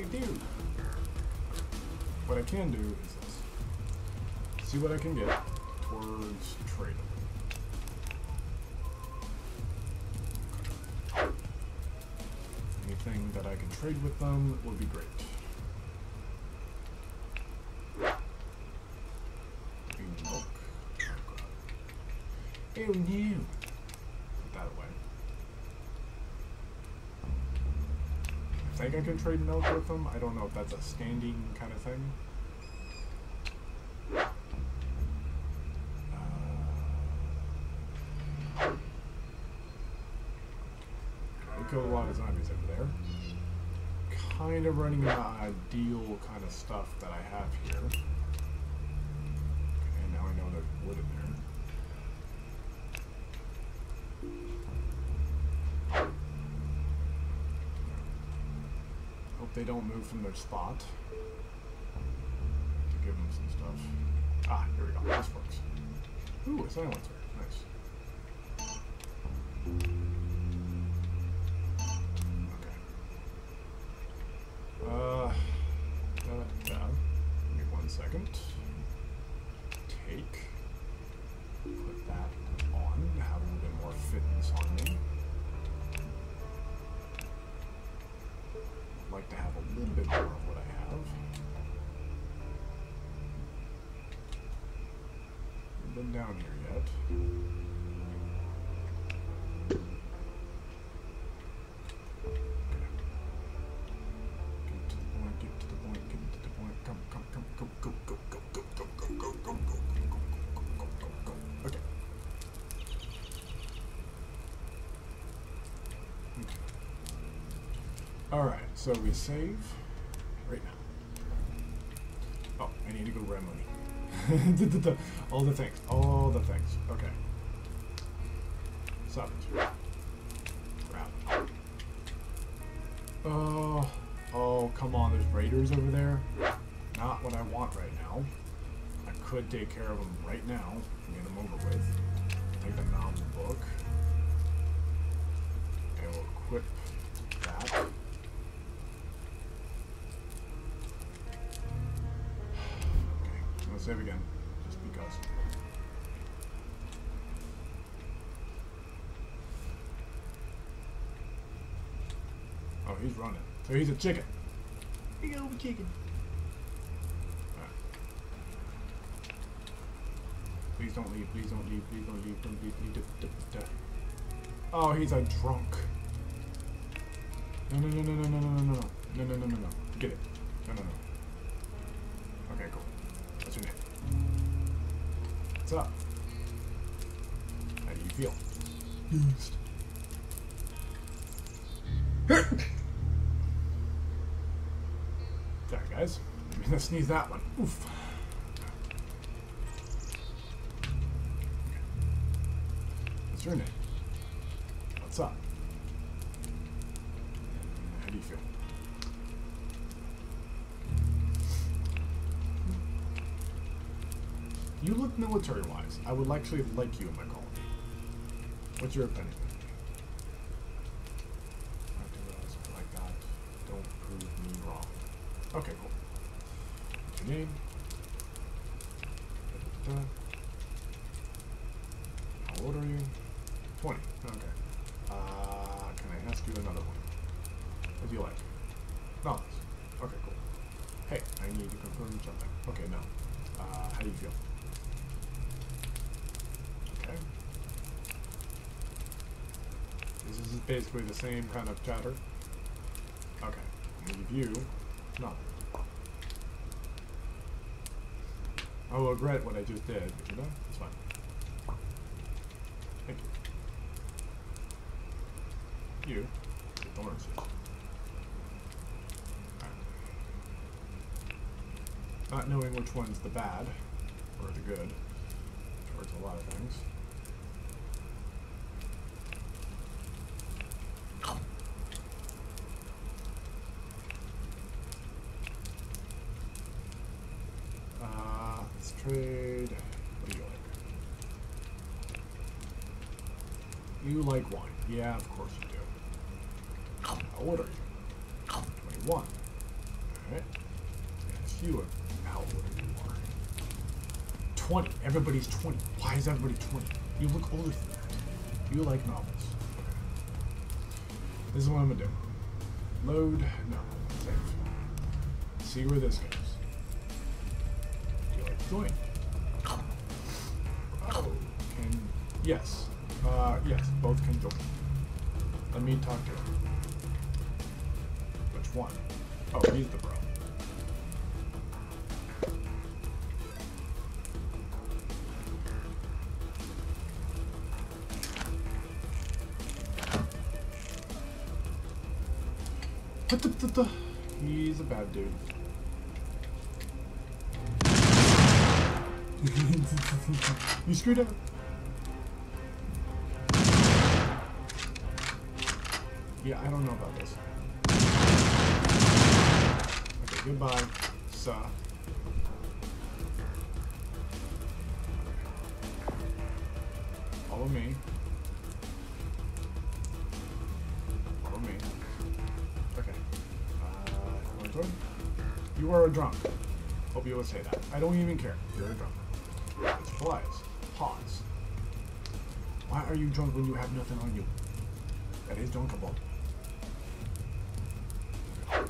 me do? What I can do is this. See what I can get towards trading. Anything that I can trade with them would be great. Milk. Oh no. Put that away. I think I can trade milk with them. I don't know if that's a standing kind of thing. Uh, we killed a lot of zombies over there. Kind of running out of ideal kind of stuff that I have here. And now I know there's wood in there. Hope they don't move from their spot. To give them some stuff. Ah, here we go. This works. Ooh, a silencer. Nice. Like to have a little bit more of what I have. Haven't been down here yet. Okay. Get so we save right now. Oh, I need to go grab money. all the things, all the things. Okay. Salvage. Grab. Oh, oh, come on. There's raiders over there. Not what I want right now. I could take care of them right now and get them over with. Take them out book. I will equip that. Gonna save again, just because. Oh, he's running. So he's a chicken. Big old chicken. Alright. Please don't leave, please don't leave, please don't leave, don't leave, leave, da. Oh, he's a drunk. No, no, no, no, no, no, no, no, no, no, no, no, no, no. Get it. No, no, no. Okay, cool. What's your name? What's up? How do you feel? Used. Sorry, guys. I'm gonna sneeze that one. Oof. What's your name? What's up? You look military-wise. I would actually like you in my colony. What's your opinion? Okay, cool. What's your name? Da-da-da-da. How old are you? 20. Okay. Uh, can I ask you another one? Do you like? Knowledge. Okay, cool. Hey, I need to confirm something. Okay, now. Uh, how do you feel? Okay. This is basically the same kind of chatter. Okay. Leave you. No. I will regret what I just did, but you know, it's fine. Thank you. You. Oranges. Not knowing which one's the bad or the good towards a lot of things. Uh, let's trade. What do you like? You like wine. Yeah, of course you do. How old are you? 21. Alright. Yes, you are out what you are. 20. Everybody's 20. Why is everybody 20? You look older than that. You like novels. This is what I'm gonna do. Load. No. Save. See where this goes. Join? Can. Yes. Uh, yes. Both can join. Let me talk to him. Which one? Oh, he's the bro. He's a bad dude. you screwed up. Yeah, I don't know about this. Okay, goodbye, sir. Follow me. Follow me. Okay. Uh. You are a drunk. Hope you will say that. I don't even care. You're a drunk. Pause. Why are you drunk when you have nothing on you? That is drunkable. What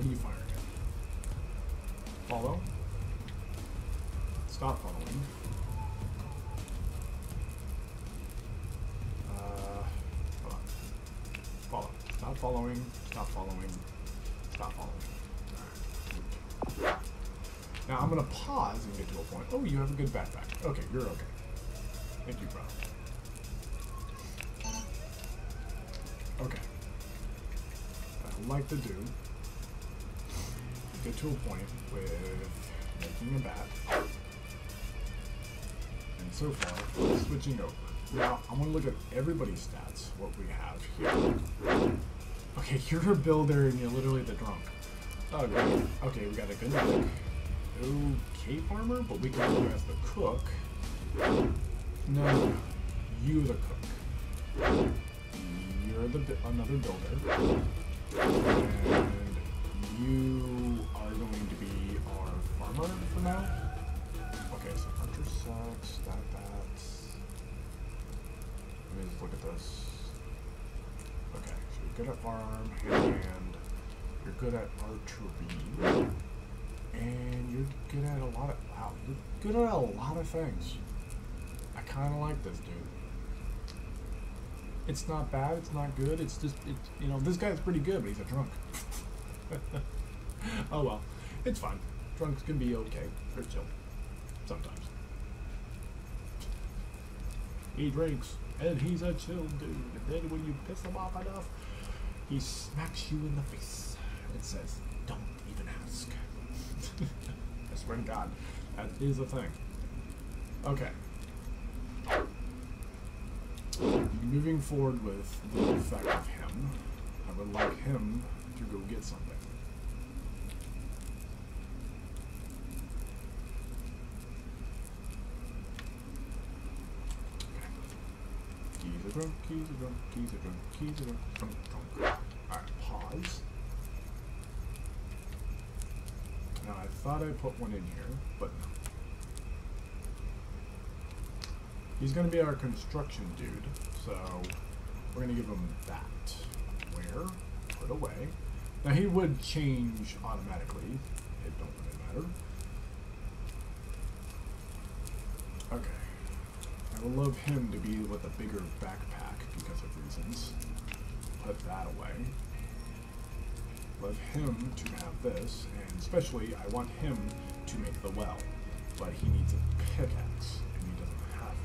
are you firing at? Follow. Stop following. Uh. Follow. Stop following. Stop following. Stop following. Now I'm gonna pause and get to a point. Oh, you have a good backpack. Okay, you're okay. Thank you, bro. Okay. I'd like to do get to a point with making a bat. And so far, switching over. Now, I want to look at everybody's stats, what we have here. Okay, you're a builder and you're literally the drunk. Oh, great. Okay, we got a good look. Okay, farmer, but we can you as the cook. No, you the cook. You're the another builder. And you are going to be our farmer for now. Okay, so Archer sucks, that, that. Let me just look at this. Okay, so you're good at farm, and you're good at archery, and you're good at a lot of, wow, you're good at a lot of things. I kind of like this dude. It's not bad, it's not good, it's just, you know, this guy's pretty good, but he's a drunk. oh well, it's fine. Drunks can be okay. They're chill. Sometimes. He drinks, and he's a chill dude. And then when you piss him off enough, he smacks you in the face and says, Don't even ask. I swear to God, that is a thing. Okay. Moving forward with the effect of him, I would like him to go get something. Keys are drunk, keys are drunk, keys are drunk, keys are drunk, drunk, drunk. Alright, pause. Now I thought I put one in here, but no. He's gonna be our construction dude, so we're gonna give him that. Where? Put away. Now he would change automatically. It don't really matter. Okay. I would love him to be with a bigger backpack because of reasons. Put that away. Love him to have this, and especially I want him to make the well. But he needs a pickaxe, and he doesn't have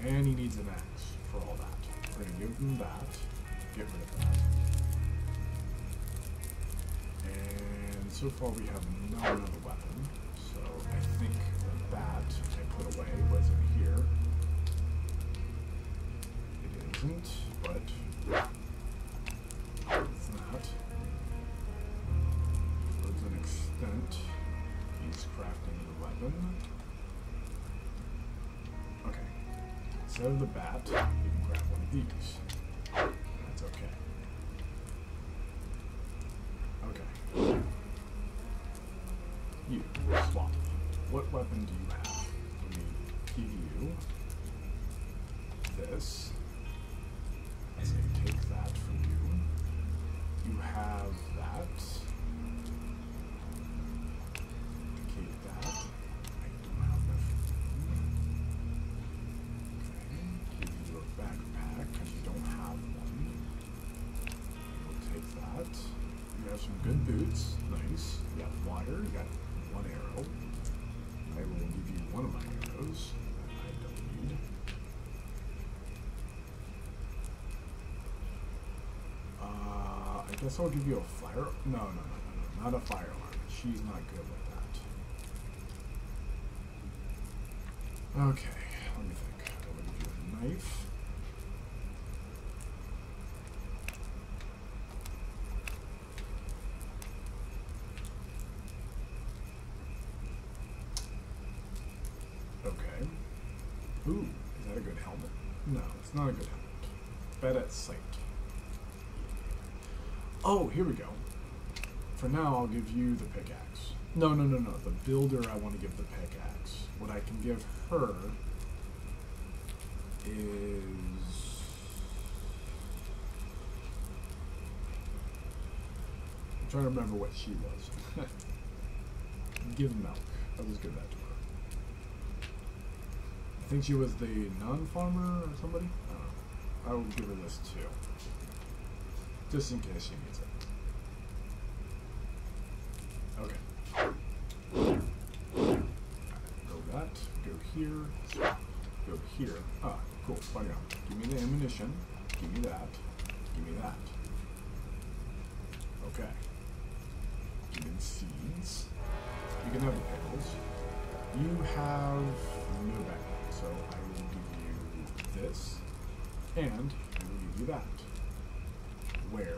one. And he needs an axe for all that. We're gonna give him that. Get rid of that. And so far we have no another weapon. So I think the bat I put away was in here. It isn't, but the weapon. Okay. Instead of the bat, you can grab one of these. Got. You got one arrow. I will give you one of my arrows I don't need. Uh, I guess I'll give you a fire. No, no, no, no, no, not a fire alarm. She's not good with that. Okay, let me think. I will give you a knife. Okay. Ooh, is that a good helmet? No, it's not a good helmet. Bad at sight. Oh, here we go. For now, I'll give you the pickaxe. No, no, no, no. The builder, I want to give the pickaxe. What I can give her is. I'm trying to remember what she was. give milk. I'll just give that to her. I think she was the non-farmer or somebody. I don't know. I will give her this too, just in case she needs it. Okay. Go that. Go here. Go here. Ah, cool. Armor. Give me the ammunition. Give me that. Give me that. Okay. Give me the seeds. You can have the pickles. You have no backpack, so I will give you this, and I will give you that. Where?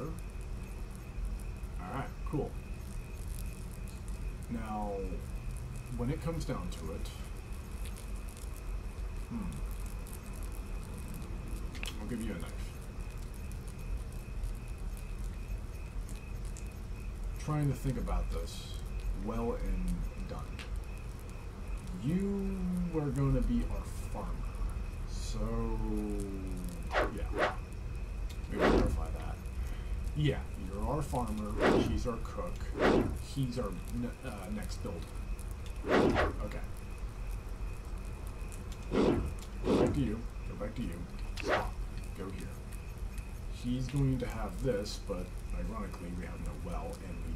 Alright, cool. Now, when it comes down to it, hmm, I'll give you a knife. Trying to think about this well and done. You are going to be our farmer. So, yeah. Maybe clarify that. Yeah, you're our farmer, she's our cook, he's our uh, next builder. Okay. Go back to you. Go back to you. Stop. Go here. He's going to have this, but ironically, we have no well, and we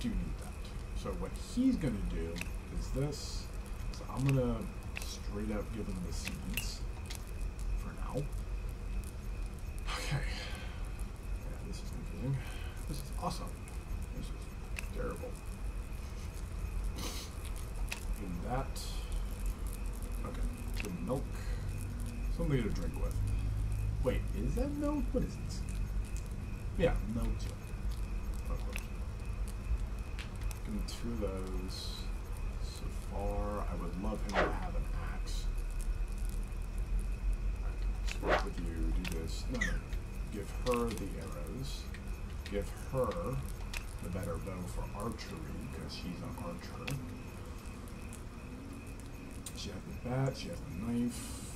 do need that. So what he's going to do is this. So I'm going to straight up give him the seeds for now. Okay. Yeah, this is. This is awesome. This is terrible. Him that. Okay. The milk. Something to drink with. Wait, is that milk? What is this? Yeah, milk. Course. Give me two of those. So far, I would love him to have an axe. I with you, do this. No, no. Give her the arrows. Give her the better bow for archery, because she's an archer. She has the bat, she has the knife.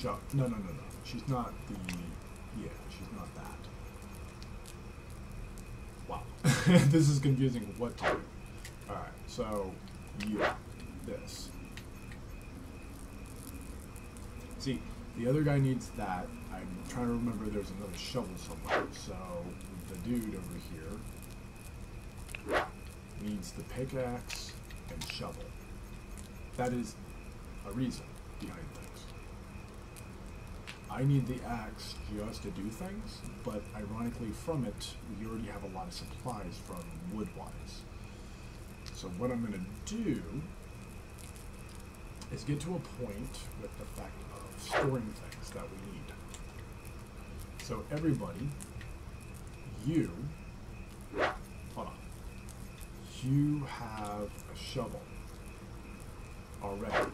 Shut. No, no, no, no. She's not the. Yeah, she's not that. Wow. this is confusing what to do. Alright, so you. This. See, the other guy needs that. I'm trying to remember there's another shovel somewhere. So the dude over here needs the pickaxe and shovel. That is a reason behind things. I need the axe just to do things, but ironically from it, we already have a lot of supplies from wood-wise. So what I'm going to do is get to a point with the fact of storing things that we need. So everybody, you, hold on, you have a shovel already.